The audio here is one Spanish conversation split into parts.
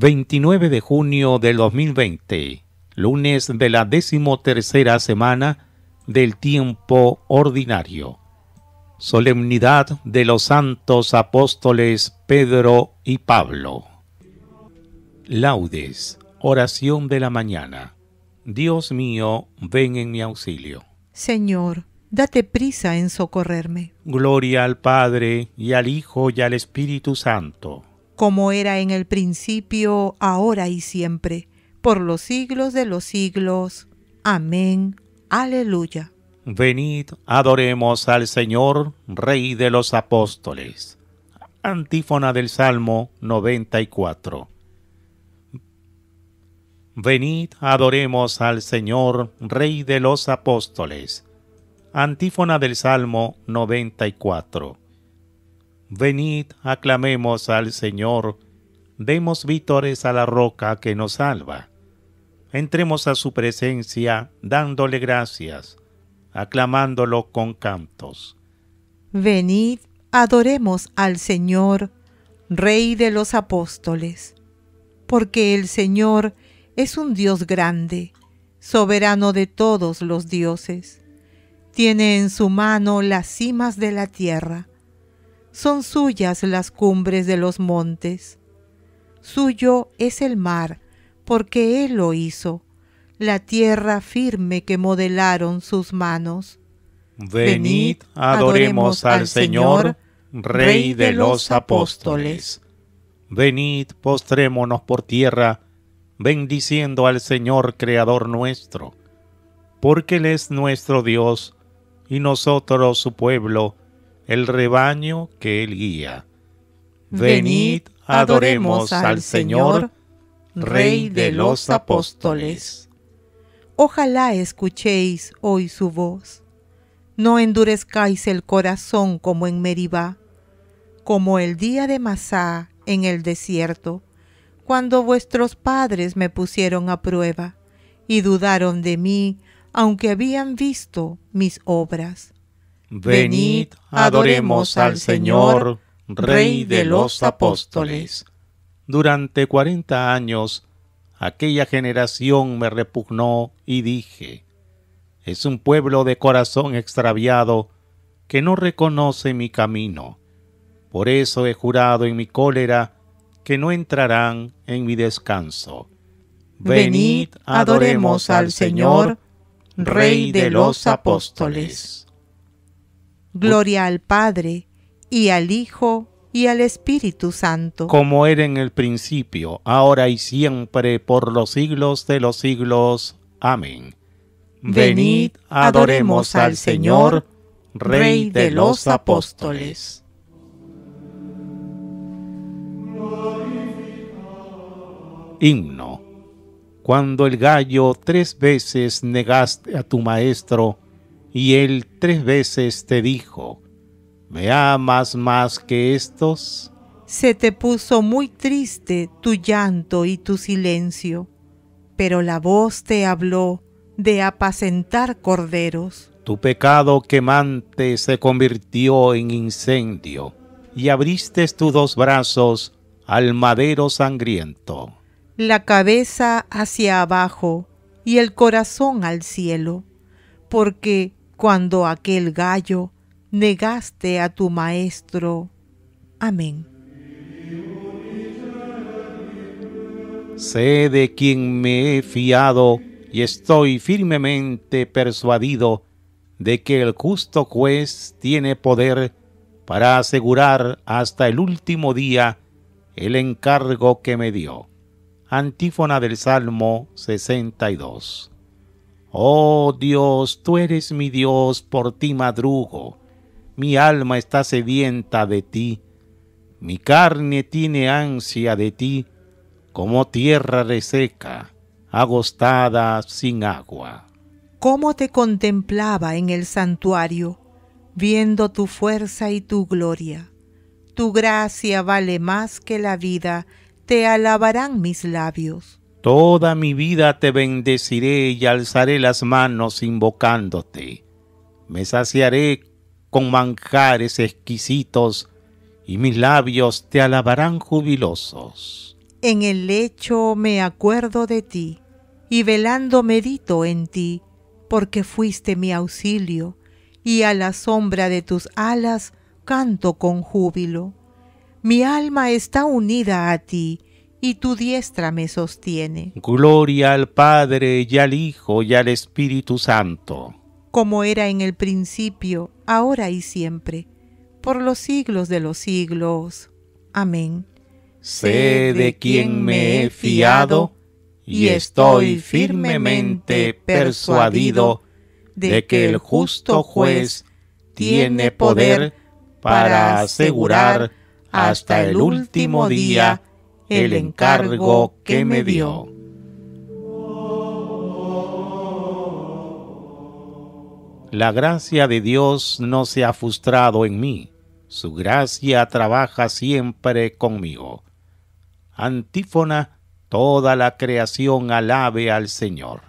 29 de junio del 2020, lunes de la decimotercera semana del tiempo ordinario. Solemnidad de los santos apóstoles Pedro y Pablo. Laudes, oración de la mañana. Dios mío, ven en mi auxilio. Señor, date prisa en socorrerme. Gloria al Padre, y al Hijo, y al Espíritu Santo como era en el principio, ahora y siempre, por los siglos de los siglos. Amén. Aleluya. Venid, adoremos al Señor, Rey de los Apóstoles. Antífona del Salmo 94. Venid, adoremos al Señor, Rey de los Apóstoles. Antífona del Salmo 94. Venid, aclamemos al Señor, demos vítores a la roca que nos salva. Entremos a su presencia dándole gracias, aclamándolo con cantos. Venid, adoremos al Señor, Rey de los apóstoles, porque el Señor es un Dios grande, soberano de todos los dioses. Tiene en su mano las cimas de la tierra son suyas las cumbres de los montes. Suyo es el mar, porque Él lo hizo, la tierra firme que modelaron sus manos. Venid, adoremos al Señor, Rey de los apóstoles. Venid, postrémonos por tierra, bendiciendo al Señor Creador nuestro, porque Él es nuestro Dios, y nosotros su pueblo, el rebaño que él guía. Venid, adoremos al Señor, Rey de los apóstoles. Ojalá escuchéis hoy su voz. No endurezcáis el corazón como en Meribá, como el día de Masá en el desierto, cuando vuestros padres me pusieron a prueba y dudaron de mí, aunque habían visto mis obras. Venid, adoremos al Señor, Rey de los apóstoles. Durante cuarenta años, aquella generación me repugnó y dije, es un pueblo de corazón extraviado que no reconoce mi camino. Por eso he jurado en mi cólera que no entrarán en mi descanso. Venid, adoremos al Señor, Rey de los apóstoles. Gloria al Padre, y al Hijo, y al Espíritu Santo. Como era en el principio, ahora y siempre, por los siglos de los siglos. Amén. Venid, adoremos al Señor, Rey de los apóstoles. Himno. Cuando el gallo tres veces negaste a tu maestro, y él tres veces te dijo, ¿me amas más que estos? Se te puso muy triste tu llanto y tu silencio, pero la voz te habló de apacentar corderos. Tu pecado quemante se convirtió en incendio, y abriste tus dos brazos al madero sangriento. La cabeza hacia abajo y el corazón al cielo, porque cuando aquel gallo negaste a tu maestro. Amén. Sé de quien me he fiado y estoy firmemente persuadido de que el justo juez tiene poder para asegurar hasta el último día el encargo que me dio. Antífona del Salmo 62. Oh Dios, tú eres mi Dios, por ti madrugo. Mi alma está sedienta de ti. Mi carne tiene ansia de ti, como tierra reseca, agostada sin agua. Cómo te contemplaba en el santuario, viendo tu fuerza y tu gloria. Tu gracia vale más que la vida, te alabarán mis labios. Toda mi vida te bendeciré y alzaré las manos invocándote. Me saciaré con manjares exquisitos y mis labios te alabarán jubilosos. En el lecho me acuerdo de ti y velando medito en ti, porque fuiste mi auxilio y a la sombra de tus alas canto con júbilo. Mi alma está unida a ti, y tu diestra me sostiene. Gloria al Padre y al Hijo y al Espíritu Santo. Como era en el principio, ahora y siempre, por los siglos de los siglos. Amén. Sé de quien me he fiado y estoy firmemente persuadido de que el justo juez tiene poder para asegurar hasta el último día el encargo que me dio. La gracia de Dios no se ha frustrado en mí, su gracia trabaja siempre conmigo. Antífona, toda la creación alabe al Señor.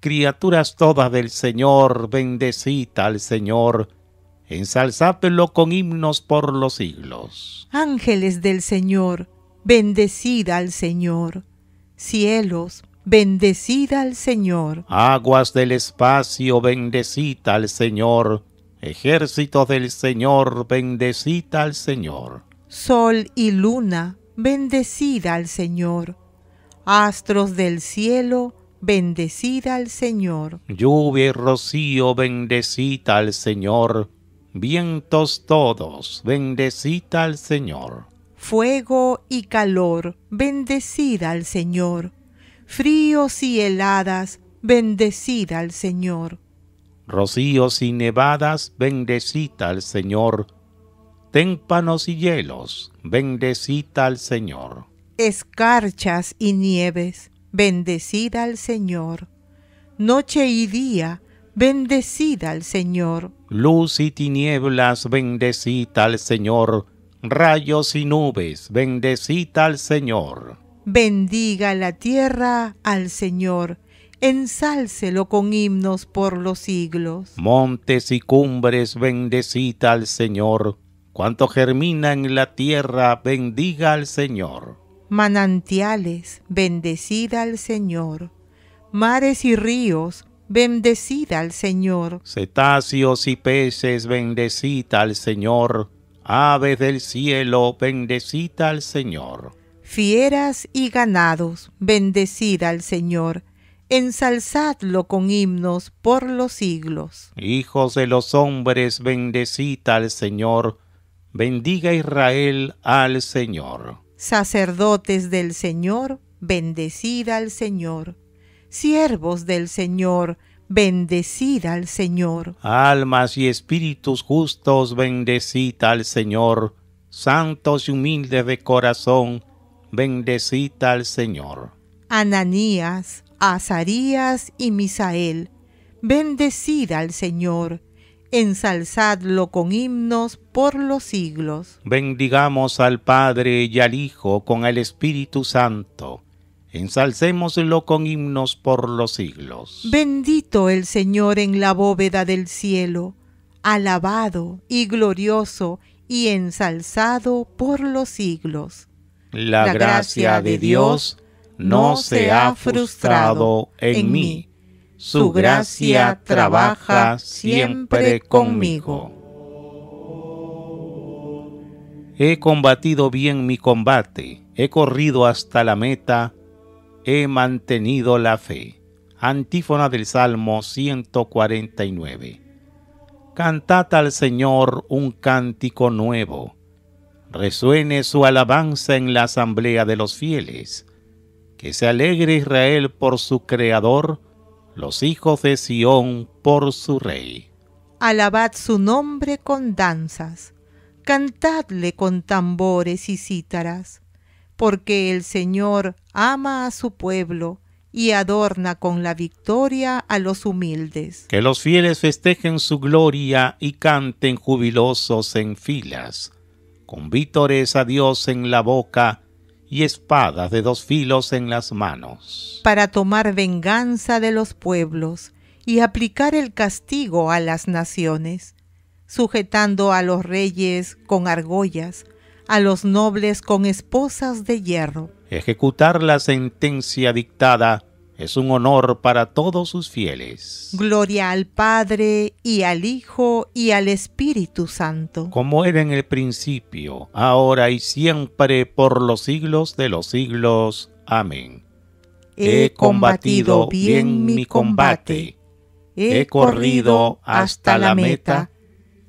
Criaturas todas del Señor, bendecita al Señor, ensalzádelo con himnos por los siglos. Ángeles del Señor, bendecida al Señor. Cielos, bendecida al Señor. Aguas del espacio, bendecita al Señor. Ejército del Señor, bendecita al Señor. Sol y luna, bendecida al Señor. Astros del cielo, bendecida al Señor. Lluvia y rocío, bendecita al Señor. Vientos todos, bendecita al Señor. Fuego y calor, bendecida al Señor. Fríos y heladas, bendecida al Señor. Rocíos y nevadas, bendecita al Señor. Témpanos y hielos, bendecita al Señor. Escarchas y nieves, bendecida al Señor. Noche y día, bendecida al Señor. Luz y tinieblas, bendecita al Señor rayos y nubes, bendecita al Señor. Bendiga la tierra al Señor, ensálcelo con himnos por los siglos. Montes y cumbres, bendecita al Señor. Cuanto germina en la tierra, bendiga al Señor. Manantiales, bendecida al Señor. Mares y ríos, bendecida al Señor. Cetáceos y peces, bendecita al Señor Aves del cielo, bendecida al Señor. Fieras y ganados, bendecida al Señor. Ensalzadlo con himnos por los siglos. Hijos de los hombres, bendecida al Señor. Bendiga Israel al Señor. Sacerdotes del Señor, bendecida al Señor. Siervos del Señor, bendecida al Señor. Almas y espíritus justos, bendecida al Señor. Santos y humildes de corazón, bendecida al Señor. Ananías, Azarías y Misael, bendecida al Señor. Ensalzadlo con himnos por los siglos. Bendigamos al Padre y al Hijo con el Espíritu Santo ensalcémoslo con himnos por los siglos. Bendito el Señor en la bóveda del cielo, alabado y glorioso y ensalzado por los siglos. La, gracia de Dios no se ha frustrado en mí. Su gracia trabaja siempre conmigo. He combatido bien mi combate, he corrido hasta la meta, he mantenido la fe. Antífona del Salmo 149. Cantad al Señor un cántico nuevo. Resuene su alabanza en la asamblea de los fieles. Que se alegre Israel por su Creador, los hijos de Sión por su Rey. Alabad su nombre con danzas, cantadle con tambores y cítaras porque el Señor ama a su pueblo y adorna con la victoria a los humildes. Que los fieles festejen su gloria y canten jubilosos en filas, con vítores a Dios en la boca y espadas de dos filos en las manos. Para tomar venganza de los pueblos y aplicar el castigo a las naciones, sujetando a los reyes con argollas, a los nobles con esposas de hierro. Ejecutar la sentencia dictada es un honor para todos sus fieles. Gloria al Padre y al Hijo y al Espíritu Santo. Como era en el principio, ahora y siempre, por los siglos de los siglos. Amén. He combatido bien mi combate, he corrido hasta la meta,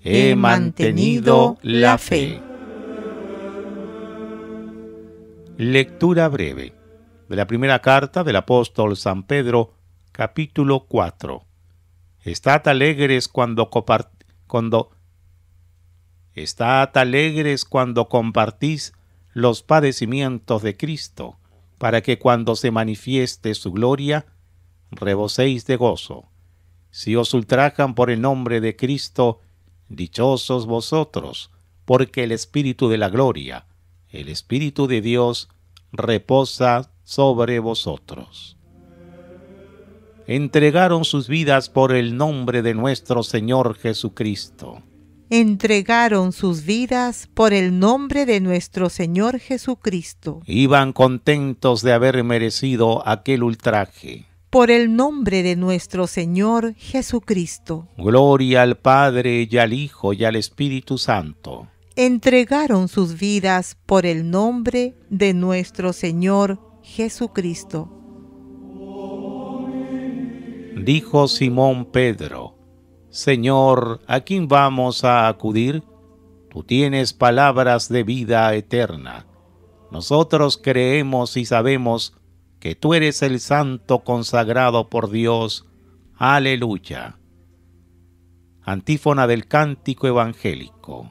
he mantenido la fe. Lectura breve de la primera carta del apóstol San Pedro, capítulo 4. Estad alegres cuando, cuando Estad alegres cuando compartís los padecimientos de Cristo, para que cuando se manifieste su gloria, reboséis de gozo. Si os ultrajan por el nombre de Cristo, dichosos vosotros, porque el Espíritu de la gloria, el Espíritu de Dios, reposa sobre vosotros. Entregaron sus vidas por el nombre de nuestro Señor Jesucristo. Entregaron sus vidas por el nombre de nuestro Señor Jesucristo. Iban contentos de haber merecido aquel ultraje. Por el nombre de nuestro Señor Jesucristo. Gloria al Padre y al Hijo y al Espíritu Santo entregaron sus vidas por el nombre de nuestro Señor Jesucristo. Dijo Simón Pedro, Señor, ¿a quién vamos a acudir? Tú tienes palabras de vida eterna. Nosotros creemos y sabemos que tú eres el santo consagrado por Dios. Aleluya. Antífona del cántico evangélico.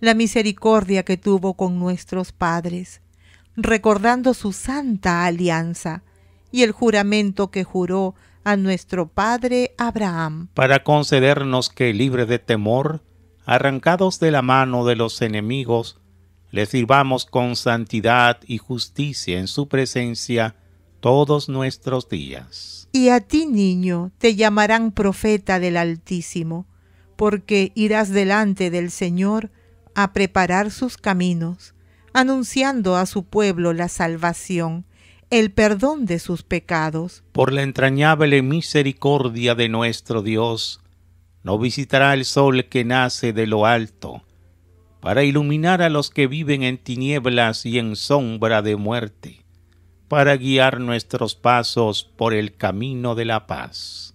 la misericordia que tuvo con nuestros padres, recordando su santa alianza y el juramento que juró a nuestro padre Abraham. Para concedernos que, libre de temor, arrancados de la mano de los enemigos, le sirvamos con santidad y justicia en su presencia todos nuestros días. Y a ti, niño, te llamarán profeta del Altísimo, porque irás delante del Señor a preparar sus caminos, anunciando a su pueblo la salvación, el perdón de sus pecados. Por la entrañable misericordia de nuestro Dios, no visitará el sol que nace de lo alto, para iluminar a los que viven en tinieblas y en sombra de muerte, para guiar nuestros pasos por el camino de la paz.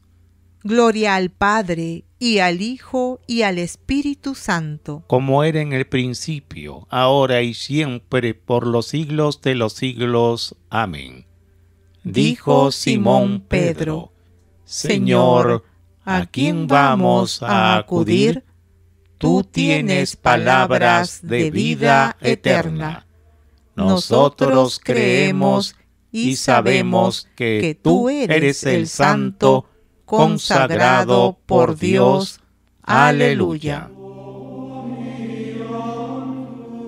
Gloria al Padre, y al Hijo, y al Espíritu Santo. Como era en el principio, ahora y siempre, por los siglos de los siglos. Amén. Dijo Simón Pedro, Señor, ¿a quién vamos a acudir? Tú tienes palabras de vida eterna. Nosotros creemos y sabemos que tú eres el Santo consagrado por Dios. Aleluya.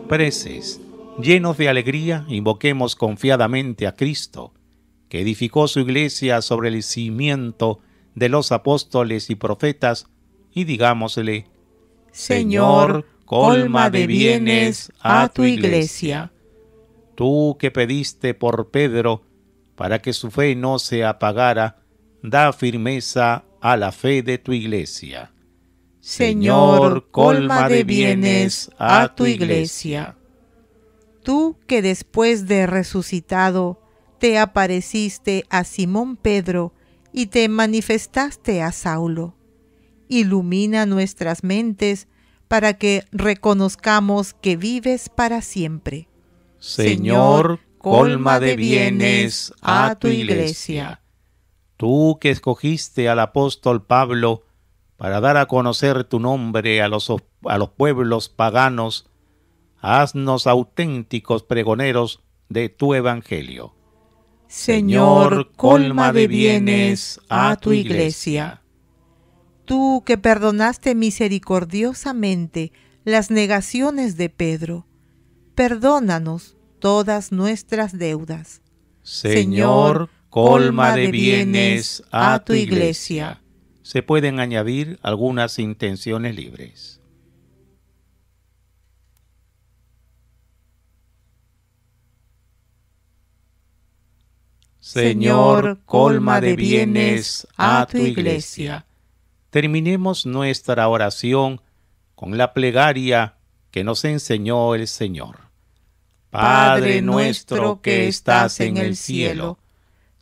Preces, llenos de alegría, invoquemos confiadamente a Cristo, que edificó su iglesia sobre el cimiento de los apóstoles y profetas, y digámosle, Señor, colma de bienes a tu iglesia. Tú que pediste por Pedro para que su fe no se apagara, da firmeza a la fe de tu iglesia. Señor, colma de bienes a tu iglesia. Tú que después de resucitado te apareciste a Simón Pedro y te manifestaste a Saulo. Ilumina nuestras mentes para que reconozcamos que vives para siempre. Señor, colma de bienes a tu iglesia. Tú que escogiste al apóstol Pablo para dar a conocer tu nombre a los, a los pueblos paganos, haznos auténticos pregoneros de tu evangelio. Señor, colma de bienes a tu iglesia. Tú que perdonaste misericordiosamente las negaciones de Pedro, perdónanos todas nuestras deudas. Señor, colma de bienes a tu iglesia. Se pueden añadir algunas intenciones libres. Señor, colma de bienes a tu iglesia. Terminemos nuestra oración con la plegaria que nos enseñó el Señor. Padre nuestro que estás en el cielo,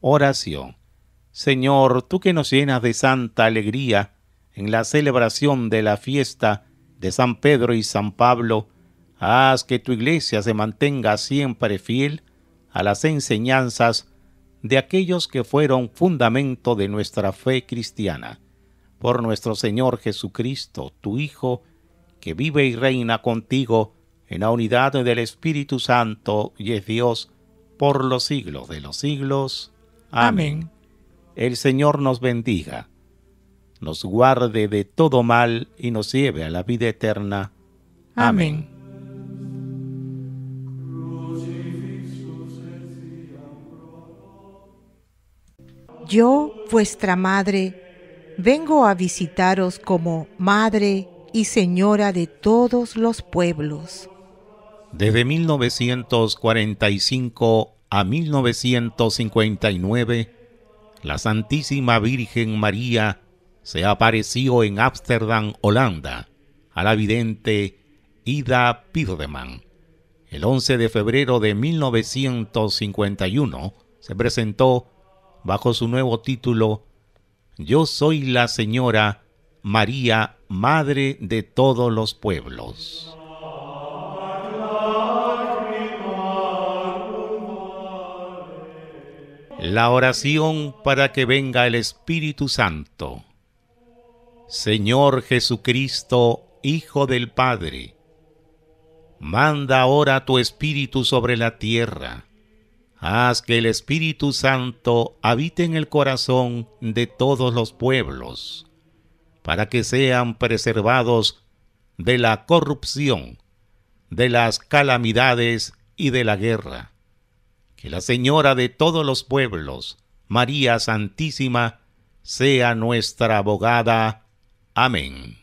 Oración. Señor, tú que nos llenas de santa alegría en la celebración de la fiesta de San Pedro y San Pablo, Haz que tu iglesia se mantenga siempre fiel a las enseñanzas de aquellos que fueron fundamento de nuestra fe cristiana. Por nuestro Señor Jesucristo, tu Hijo, que vive y reina contigo en la unidad del Espíritu Santo y es Dios por los siglos de los siglos. Amén. El Señor nos bendiga, nos guarde de todo mal y nos lleve a la vida eterna. Amén. Yo, vuestra madre, vengo a visitaros como madre y señora de todos los pueblos. Desde 1945 a 1959, la Santísima Virgen María se apareció en Ámsterdam, Holanda, a la vidente Ida Pirdeman. El 11 de febrero de 1951 se presentó bajo su nuevo título Yo soy la señora María, Madre de todos los pueblos. La oración para que venga el Espíritu Santo. Señor Jesucristo, Hijo del Padre, manda ahora tu Espíritu sobre la tierra Haz que el Espíritu Santo habite en el corazón de todos los pueblos, para que sean preservados de la corrupción, de las calamidades y de la guerra. Que la Señora de todos los pueblos, María Santísima, sea nuestra abogada. Amén.